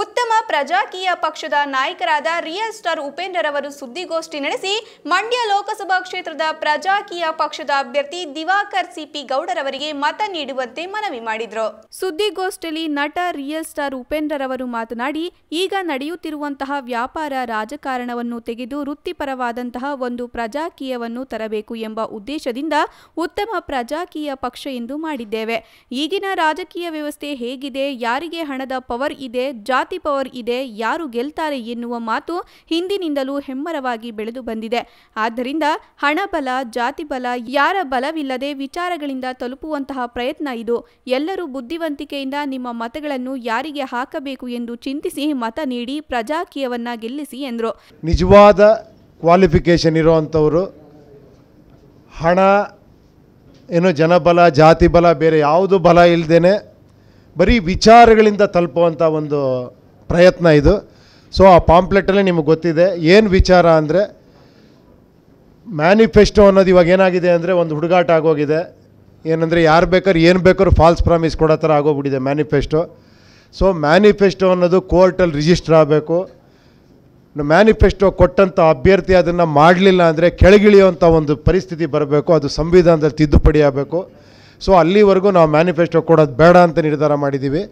ಉತ್ತಮ ಪ್ರಜಾಕೀಯ ಪಕ್ಷದ ನಾಯಕರಾದ ರಿಯಲ್ ಸ್ಟಾರ್ ಉಪೇಂದ್ರ ಅವರು ಸುದ್ದಿಗೋಷ್ಠಿ ನಡೆಸಿ ಮಂಡ್ಯ ಲೋಕಸಭಾ ಕ್ಷೇತ್ರದ ಪ್ರಜಾಕೀಯ ಪಕ್ಷದ ಅಭ್ಯರ್ಥಿ ದಿವಾಕರ್ ಸಿಪಿ ಗೌಡರವರಿಗೆ ಮತ ನೀಡುವಂತೆ ಮನವಿ ಮಾಡಿದ್ರು. ಸುದ್ದಿಗೋಷ್ಠಿಯಲ್ಲಿ ನಟ ರಿಯಲ್ ಸ್ಟಾರ್ ಉಪೇಂದ್ರ ಅವರು ಮಾತನಾಡಿ, ಈಗ ನಡೆಯುತ್ತಿರುವಂತಹ ವ್ಯಾಪಾರ ರಾಜಕಾರಣವನ್ನು ತೆಗೆದು ವೃತ್ತಿಪರವಾದಂತಹ ಒಂದು ಪ್ರಜಾಕೀಯವನ್ನು ತರಬೇಕು ಎಂಬ ಉದ್ದೇಶದಿಂದ ಉತ್ತಮ ಪ್ರಜಾಕೀಯ ಪಕ್ಷ ಎಂದು ಮಾಡಿದ್ದೇವೆ. ಈಗಿನ ರಾಜಕೀಯ ವ್ಯವಸ್ಥೆ ಹೇಗಿದೆ, ಯಾರಿಗೆ ಹಣದ ಪವರ್ ಇದೆ, ಜಾತಿ ಪವರ್ ಇದೆ, ಯಾರು ಗೆಲ್ತಾರೆ ಎನ್ನುವ ಮಾತು ಹಿಂದಿನಿಂದಲೂ ಹೆಮ್ಮರವಾಗಿ ಬೆಳೆದು ಬಂದಿದೆ. ಆದ್ದರಿಂದ ಹಣ ಬಲ, ಜಾತಿ ಬಲ, ಯಾರ ಬಲವಿಲ್ಲದೆ ವಿಚಾರಗಳಿಂದ ತಲುಪುವಂತಹ ಪ್ರಯತ್ನ ಇದು. ಎಲ್ಲರೂ ಬುದ್ಧಿವಂತಿಕೆಯಿಂದ ನಿಮ್ಮ ಮತಗಳನ್ನು ಯಾರಿಗೆ ಹಾಕಬೇಕು ಎಂದು ಚಿಂತಿಸಿ ಮತ ನೀಡಿ ಪ್ರಜಾಕೀಯವನ್ನ ಗೆಲ್ಲಿಸಿ ಎಂದರು. ನಿಜವಾದ ಕ್ವಾಲಿಫಿಕೇಶನ್ ಇರುವಂಥವರು ಹಣ, ಏನು ಜನಬಲ, ಜಾತಿ ಬಲ, ಬೇರೆ ಯಾವುದು ಬಲ ಇಲ್ಲದೇ ಬರೀ ವಿಚಾರಗಳಿಂದ ತಲುಪುವಂಥ ಒಂದು ಪ್ರಯತ್ನ ಇದು. ಸೊ ಆ ಪಾಂಪ್ಲೆಟಲ್ಲೇ ನಿಮಗೆ ಗೊತ್ತಿದೆ, ಏನು ವಿಚಾರ ಅಂದರೆ ಮ್ಯಾನಿಫೆಸ್ಟೋ ಅನ್ನೋದು ಇವಾಗ ಏನಾಗಿದೆ ಅಂದರೆ, ಒಂದು ಹುಡುಗಾಟ ಆಗೋಗಿದೆ. ಏನಂದರೆ, ಯಾರು ಬೇಕಾದ್ರೆ, ಏನು ಬೇಕಾದ್ರೂ ಫಾಲ್ಸ್ ಪ್ರಾಮಿಸ್ ಕೊಡೋ ಥರ ಆಗೋಗ್ಬಿಟ್ಟಿದೆ ಮ್ಯಾನಿಫೆಸ್ಟೋ ಸೊ ಮ್ಯಾನಿಫೆಸ್ಟೋ ಅನ್ನೋದು ಕೋರ್ಟಲ್ಲಿ ರಿಜಿಸ್ಟರ್ ಆಗಬೇಕು. ಮ್ಯಾನಿಫೆಸ್ಟೋ ಕೊಟ್ಟಂಥ ಅಭ್ಯರ್ಥಿ ಅದನ್ನು ಮಾಡಲಿಲ್ಲ ಅಂದರೆ ಕೆಳಗಿಳಿಯುವಂಥ ಒಂದು ಪರಿಸ್ಥಿತಿ ಬರಬೇಕು, ಅದು ಸಂವಿಧಾನದಲ್ಲಿ ತಿದ್ದುಪಡಿ ಆಗಬೇಕು. ಸೊ ಅಲ್ಲಿವರೆಗೂ ನಾವು ಮ್ಯಾನಿಫೆಸ್ಟೋ ಕೊಡೋದು ಬೇಡ ಅಂತ ನಿರ್ಧಾರ ಮಾಡಿದ್ದೀವಿ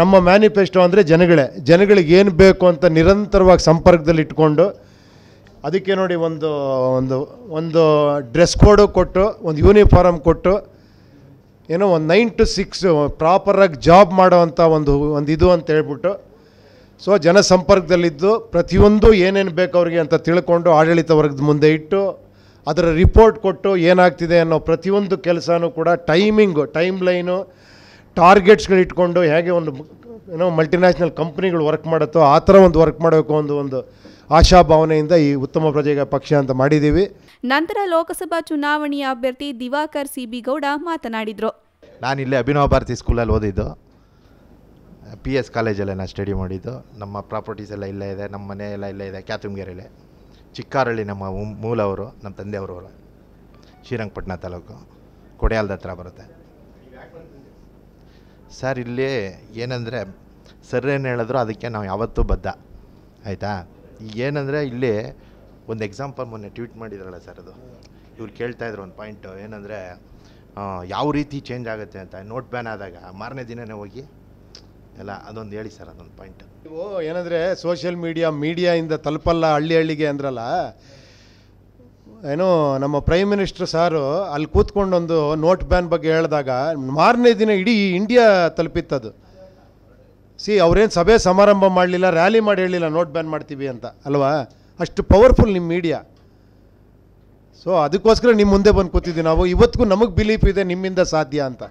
ನಮ್ಮ ಮ್ಯಾನಿಫೆಸ್ಟೋ ಅಂದರೆ ಜನಗಳೇ. ಜನಗಳಿಗೆ ಏನು ಬೇಕು ಅಂತ ನಿರಂತರವಾಗಿ ಸಂಪರ್ಕದಲ್ಲಿ ಇಟ್ಕೊಂಡು, ಅದಕ್ಕೆ ನೋಡಿ ಒಂದು ಒಂದು ಒಂದು ಡ್ರೆಸ್ ಕೋಡು ಕೊಟ್ಟು, ಒಂದು ಯೂನಿಫಾರಮ್ ಕೊಟ್ಟು, ಏನೋ ಒಂದು ನೈನ್ ಟು ಸಿಕ್ಸ್ ಪ್ರಾಪರಾಗಿ ಜಾಬ್ ಮಾಡೋವಂಥ ಒಂದು ಒಂದು ಇದು ಅಂತ ಹೇಳ್ಬಿಟ್ಟು, ಸೊ ಜನಸಂಪರ್ಕದಲ್ಲಿದ್ದು ಪ್ರತಿಯೊಂದು ಏನೇನು ಬೇಕು ಅವ್ರಿಗೆ ಅಂತ ತಿಳ್ಕೊಂಡು ಆಡಳಿತ ವರ್ಗದ ಮುಂದೆ ಇಟ್ಟು, ಅದರ ರಿಪೋರ್ಟ್ ಕೊಟ್ಟು ಏನಾಗ್ತಿದೆ ಅನ್ನೋ ಪ್ರತಿಯೊಂದು ಕೆಲಸನೂ ಕೂಡ ಟೈಮಿಂಗು ಟೈಮ್ ಲೈನು ಟಾರ್ಗೆಟ್ಸ್ಗಳು ಇಟ್ಕೊಂಡು ಹೇಗೆ ಒಂದು ಏನೋ ಮಲ್ಟಿನ್ಯಾಷನಲ್ ಕಂಪ್ನಿಗಳು ವರ್ಕ್ ಮಾಡುತ್ತೋ ಆ ಥರ ಒಂದು ವರ್ಕ್ ಮಾಡಬೇಕು ಒಂದು ಒಂದು ಆಶಾಭಾವನೆಯಿಂದ ಈ ಉತ್ತಮ ಪ್ರಜೆಗೆ ಪಕ್ಷ ಅಂತ ಮಾಡಿದ್ದೀವಿ. ನಂತರ ಲೋಕಸಭಾ ಚುನಾವಣೆಯ ಅಭ್ಯರ್ಥಿ ದಿವಾಕರ್ ಸಿಬಿ ಗೌಡ ಮಾತನಾಡಿದರು. ನಾನು ಇಲ್ಲೇ ಅಭಿನವ ಭಾರತಿ ಸ್ಕೂಲಲ್ಲಿ ಓದಿದ್ದು. ಪಿ ಎಸ್ ಕಾಲೇಜಲ್ಲೇ ನಾನು ಸ್ಟಡಿ ಮಾಡಿದ್ದು. ನಮ್ಮ ಪ್ರಾಪರ್ಟೀಸ್ ಎಲ್ಲ ಇಲ್ಲೇ ಇದೆ ನಮ್ಮ ಮನೆ ಎಲ್ಲ ಇಲ್ಲೇ ಇದೆ ಕ್ಯಾತುಮ್ಗೇರಿಲಿ ಚಿಕ್ಕಾರಳ್ಳಿ ನಮ್ಮ ಮೂಲವರು ನಮ್ಮ ತಂದೆಯವರವರು ಶ್ರೀರಂಗಪಟ್ಟಣ ತಾಲೂಕು. ಕೊಡೆಯಾಲ್ದ ಹತ್ರ ಬರುತ್ತೆ. ಸರ್, ಇಲ್ಲಿ ಏನಂದರೆ ಸರ್ ಏನು ಹೇಳಿದ್ರು ಅದಕ್ಕೆ ನಾವು ಯಾವತ್ತೂ ಬದ್ಧ. ಆಯಿತಾ? ಏನಂದರೆ ಇಲ್ಲಿ ಒಂದು ಎಕ್ಸಾಂಪಲ್ ಮೊನ್ನೆ ಟ್ವೀಟ್ ಮಾಡಿದ್ರಲ್ಲ ಸರ್ ಅದು. ಇವ್ರು ಕೇಳ್ತಾಯಿದ್ರು ಒಂದು ಪಾಯಿಂಟು ಏನಂದರೆ ಯಾವ ರೀತಿ ಚೇಂಜ್ ಆಗುತ್ತೆ ಅಂತ ನೋಟ್ ಬ್ಯಾನ್ ಆದಾಗ ಮಾರನೇ ದಿನನೇ ಹೋಗಿ? ಎಲ್ಲ ಅದೊಂದು ಹೇಳಿ ಸರ್ ಅದೊಂದು ಪಾಯಿಂಟ್ ನೀವು ಏನಂದರೆ ಸೋಷಿಯಲ್ ಮೀಡಿಯಾ ಮೀಡಿಯಾಯಿಂದ ತಲುಪಲ್ಲ ಹಳ್ಳಿ ಹಳ್ಳಿಗೆ ಅಂದ್ರಲ್ಲ ಏನೋ ನಮ್ಮ ಪ್ರೈಮ್ ಮಿನಿಸ್ಟರ್ ಸಾರು ಅಲ್ಲಿ ಕೂತ್ಕೊಂಡೊಂದು ನೋಟ್ ಬ್ಯಾನ್ ಬಗ್ಗೆ ಹೇಳಿದಾಗ, ಮಾರನೇ ದಿನ ಇಡೀ ಇಂಡಿಯಾ ತಲುಪಿತ್ತದು. ಸಿ ಅವ್ರೇನು ಸಭೆ ಸಮಾರಂಭ ಮಾಡಲಿಲ್ಲ ರ್ಯಾಲಿ ಮಾಡಿ ಹೇಳಿಲ್ಲ ನೋಟ್ ಬ್ಯಾನ್ ಮಾಡ್ತೀವಿ ಅಂತ, ಅಲ್ವಾ? ಅಷ್ಟು ಪವರ್ಫುಲ್ ನಿಮ್ಮ ಮೀಡಿಯಾ ಸೊ ಅದಕ್ಕೋಸ್ಕರ ನಿಮ್ಮ ಮುಂದೆ ಬಂದು ಕೂತಿದ್ದೀವಿ ನಾವು. ಇವತ್ತಿಗೂ ನಮಗೆ ಬಿಲೀಫ್ ಇದೆ, ನಿಮ್ಮಿಂದ ಸಾಧ್ಯ ಅಂತ.